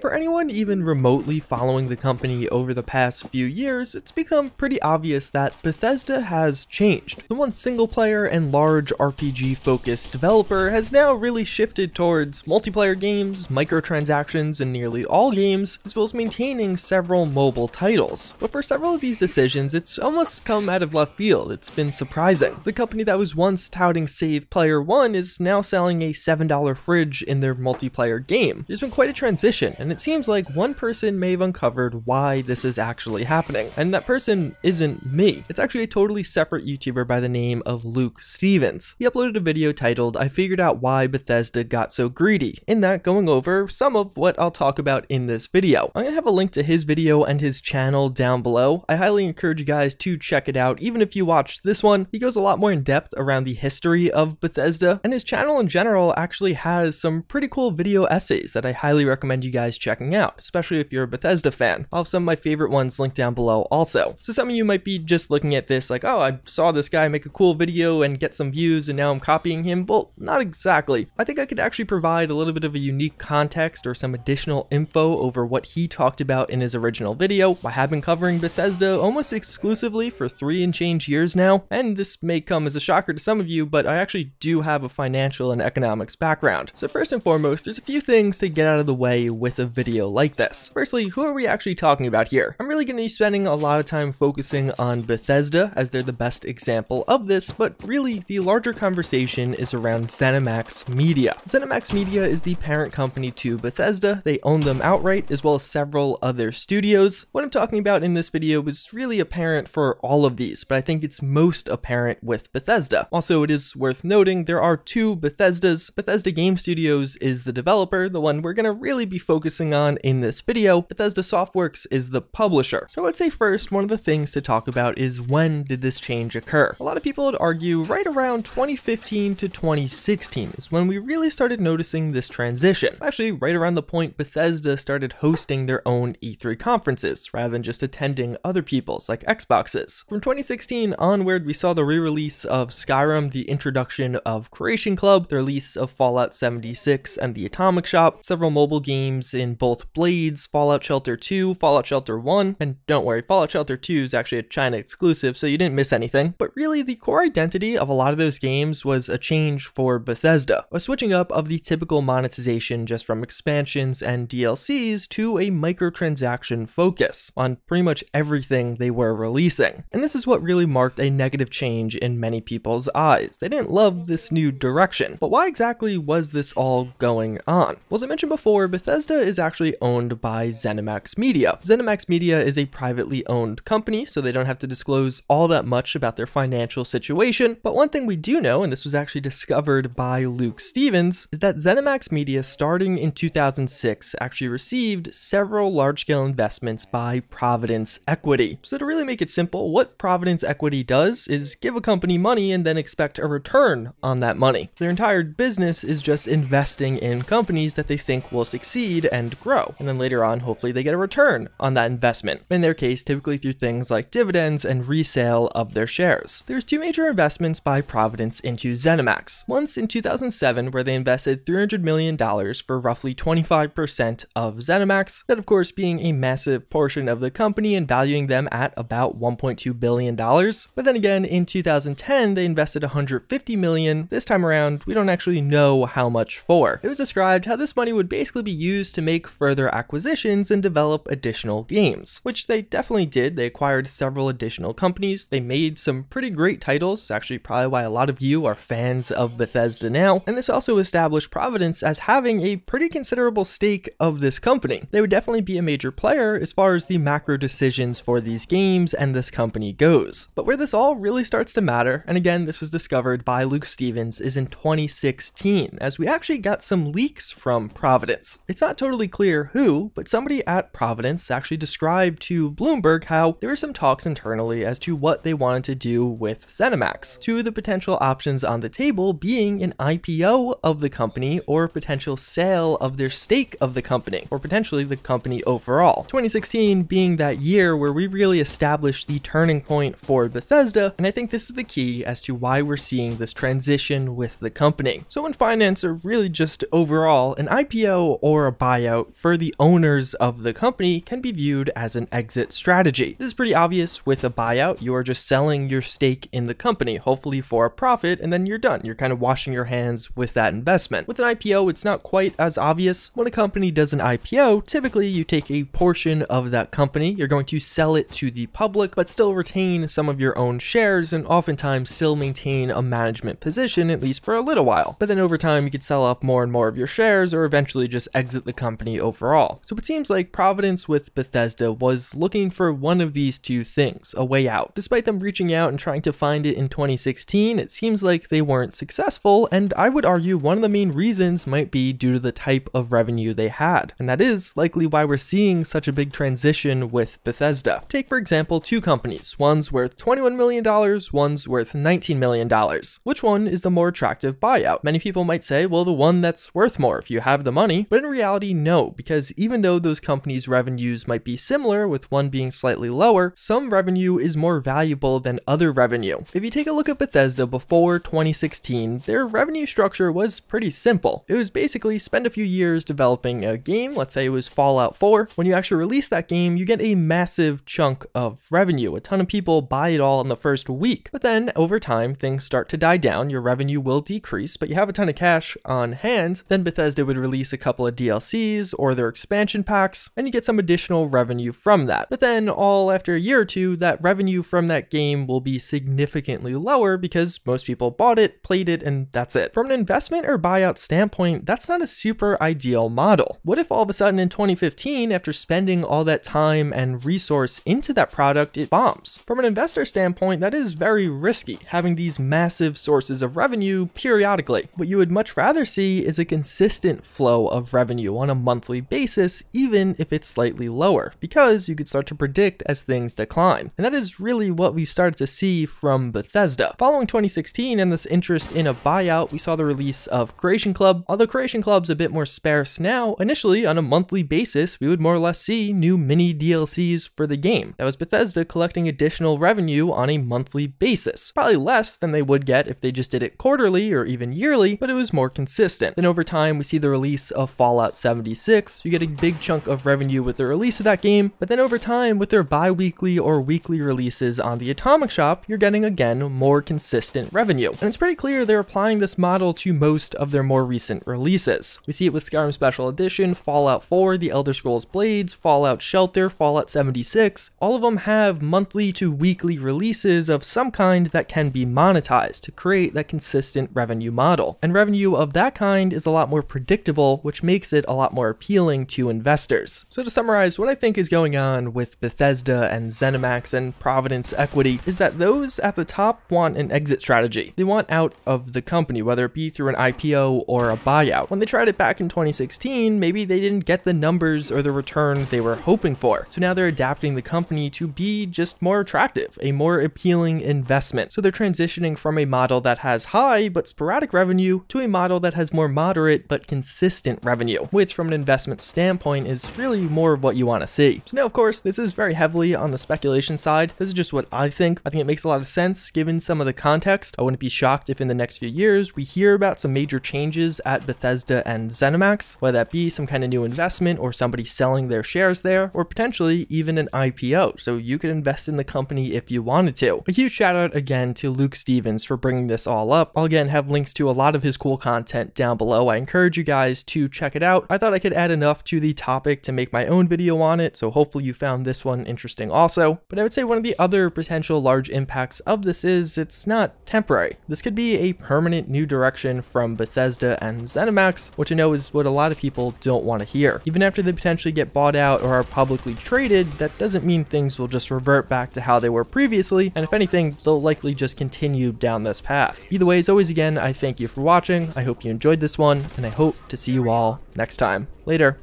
For anyone even remotely following the company over the past few years, it's become pretty obvious that Bethesda has changed. The once single player and large RPG focused developer has now really shifted towards multiplayer games, microtransactions in nearly all games, as well as maintaining several mobile titles. But for several of these decisions, it's almost come out of left field. It's been surprising. The company that was once touting Save Player 1 is now selling a $7 fridge in their multiplayer game. There's been quite a transition, and it seems like one person may have uncovered why this is actually happening. And that person isn't me. It's actually a totally separate YouTuber by the name of Luke Stephens. He uploaded a video titled, I figured out why Bethesda got so greedy, in that going over some of what I'll talk about in this video. I'm gonna have a link to his video and his channel down below. I highly encourage you guys to check it out, even if you watched this one. He goes a lot more in depth around the history of Bethesda, and his channel in general actually has some pretty cool video essays that I highly recommend you guys checking out, especially if you're a Bethesda fan. I'll have some of my favorite ones linked down below also. So some of you might be just looking at this like, oh, I saw this guy make a cool video and get some views and now I'm copying him. Well, not exactly. I think I could actually provide a little bit of a unique context or some additional info over what he talked about in his original video. I have been covering Bethesda almost exclusively for three and change years now, and this may come as a shocker to some of you, but I actually do have a financial and economics background. So first and foremost, there's a few things to get out of the way with a video like this. Firstly, who are we actually talking about here? I'm really going to be spending a lot of time focusing on Bethesda as they're the best example of this, but really the larger conversation is around ZeniMax Media. ZeniMax Media is the parent company to Bethesda. They own them outright as well as several other studios. What I'm talking about in this video was really apparent for all of these, but I think it's most apparent with Bethesda. Also, it is worth noting there are two Bethesdas. Bethesda Game Studios is the developer, the one we're going to really be focusing on in this video. Bethesda Softworks is the publisher. So I'd say first, one of the things to talk about is when did this change occur? A lot of people would argue right around 2015 to 2016 is when we really started noticing this transition. Actually, right around the point Bethesda started hosting their own E3 conferences rather than just attending other people's like Xboxes. From 2016 onward, we saw the re-release of Skyrim, the introduction of Creation Club, the release of Fallout 76 and the Atomic Shop, several mobile games in both Blades, Fallout Shelter 2, Fallout Shelter 1, and don't worry, Fallout Shelter 2 is actually a China exclusive, so you didn't miss anything. But really, the core identity of a lot of those games was a change for Bethesda, a switching up of the typical monetization just from expansions and DLCs to a microtransaction focus on pretty much everything they were releasing. And this is what really marked a negative change in many people's eyes. They didn't love this new direction. But why exactly was this all going on? Well, as I mentioned before, Bethesda is actually owned by ZeniMax Media. ZeniMax Media is a privately owned company, so they don't have to disclose all that much about their financial situation. But one thing we do know, and this was actually discovered by Luke Stephens, is that ZeniMax Media starting in 2006 actually received several large-scale investments by Providence Equity. So to really make it simple, what Providence Equity does is give a company money and then expect a return on that money. Their entire business is just investing in companies that they think will succeed and grow. And then later on, hopefully they get a return on that investment. In their case, typically through things like dividends and resale of their shares. There's two major investments by Providence into ZeniMax. Once in 2007, where they invested $300 million for roughly 25% of ZeniMax, that of course being a massive portion of the company and valuing them at about $1.2 billion. But then again, in 2010, they invested $150 million. This time around, we don't actually know how much for. It was described how this money would basically be used to make further acquisitions and develop additional games, which they definitely did. They acquired several additional companies. They made some pretty great titles, actually probably why a lot of you are fans of Bethesda now. And this also established Providence as having a pretty considerable stake of this company. They would definitely be a major player as far as the macro decisions for these games and this company goes. But where this all really starts to matter, and again, this was discovered by Luke Stephens, is in 2016, as we actually got some leaks from Providence. It's not totally clear who, but somebody at Providence actually described to Bloomberg how there were some talks internally as to what they wanted to do with ZeniMax. Two of the potential options on the table being an IPO of the company or potential sale of their stake of the company, or potentially the company overall. 2016 being that year where we really established the turning point for Bethesda, and I think this is the key as to why we're seeing this transition with the company. So in finance, or really just overall, an IPO or a buyout buyout for the owners of the company can be viewed as an exit strategy. This is pretty obvious with a buyout. You are just selling your stake in the company, hopefully for a profit, and then you're done. You're kind of washing your hands with that investment. With an IPO, it's not quite as obvious. When a company does an IPO, typically you take a portion of that company, you're going to sell it to the public, but still retain some of your own shares and oftentimes still maintain a management position, at least for a little while. But then over time, you could sell off more and more of your shares or eventually just exit the company overall. So it seems like Providence with Bethesda was looking for one of these two things, a way out. Despite them reaching out and trying to find it in 2016, it seems like they weren't successful, and I would argue one of the main reasons might be due to the type of revenue they had. And that is likely why we're seeing such a big transition with Bethesda. Take for example two companies, one's worth $21 million, one's worth $19 million. Which one is the more attractive buyout? Many people might say, well, the one that's worth more if you have the money, but in reality, no, because even though those companies' revenues might be similar, with one being slightly lower, some revenue is more valuable than other revenue. If you take a look at Bethesda before 2016, their revenue structure was pretty simple. It was basically spend a few years developing a game, let's say it was Fallout 4. When you actually release that game, you get a massive chunk of revenue. A ton of people buy it all in the first week. But then over time, things start to die down, your revenue will decrease, but you have a ton of cash on hand. Then Bethesda would release a couple of DLCs or their expansion packs, and you get some additional revenue from that. But then all after a year or two, that revenue from that game will be significantly lower because most people bought it, played it, and that's it. From an investment or buyout standpoint, that's not a super ideal model. What if all of a sudden in 2015, after spending all that time and resource into that product, it bombs? From an investor standpoint, that is very risky, having these massive sources of revenue periodically. What you would much rather see is a consistent flow of revenue on a monthly basis, even if it's slightly lower, because you could start to predict as things decline. And that is really what we started to see from Bethesda. Following 2016 and this interest in a buyout, we saw the release of Creation Club. Although Creation Club's a bit more sparse now, initially on a monthly basis, we would more or less see new mini DLCs for the game. That was Bethesda collecting additional revenue on a monthly basis. Probably less than they would get if they just did it quarterly or even yearly, but it was more consistent. Then over time, we see the release of Fallout 76. You get a big chunk of revenue with the release of that game, but then over time, with their bi-weekly or weekly releases on the Atomic Shop, you're getting again more consistent revenue. And it's pretty clear they're applying this model to most of their more recent releases. We see it with Skyrim Special Edition, Fallout 4, The Elder Scrolls Blades, Fallout Shelter, Fallout 76. All of them have monthly to weekly releases of some kind that can be monetized to create that consistent revenue model. And revenue of that kind is a lot more predictable, which makes it a lot more appealing to investors. So to summarize, what I think is going on with Bethesda and ZeniMax and Providence Equity is that those at the top want an exit strategy. They want out of the company, whether it be through an IPO or a buyout. When they tried it back in 2016, maybe they didn't get the numbers or the return they were hoping for. So now they're adapting the company to be just more attractive, a more appealing investment. So they're transitioning from a model that has high but sporadic revenue to a model that has more moderate but consistent revenue, which from an investment standpoint is really more of what you want to see. So now of course this is very heavily on the speculation side. This is just what I think. I think it makes a lot of sense given some of the context. I wouldn't be shocked if in the next few years we hear about some major changes at Bethesda and ZeniMax, whether that be some kind of new investment or somebody selling their shares there, or potentially even an IPO. So you could invest in the company if you wanted to. A huge shout out again to Luke Stephens for bringing this all up. I'll again have links to a lot of his cool content down below. I encourage you guys to check it out. I I could add enough to the topic to make my own video on it, so hopefully you found this one interesting also. But I would say one of the other potential large impacts of this is it's not temporary. This could be a permanent new direction from Bethesda and ZeniMax, which I know is what a lot of people don't want to hear. Even after they potentially get bought out or are publicly traded, that doesn't mean things will just revert back to how they were previously, and if anything, they'll likely just continue down this path. Either way, as always again, I thank you for watching, I hope you enjoyed this one, and I hope to see you all next time. Later.